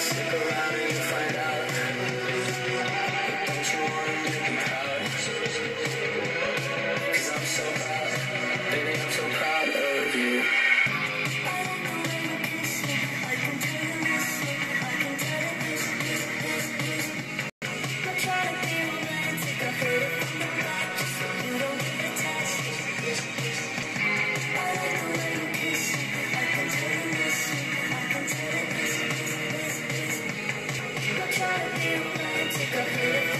stick around you, take a hit.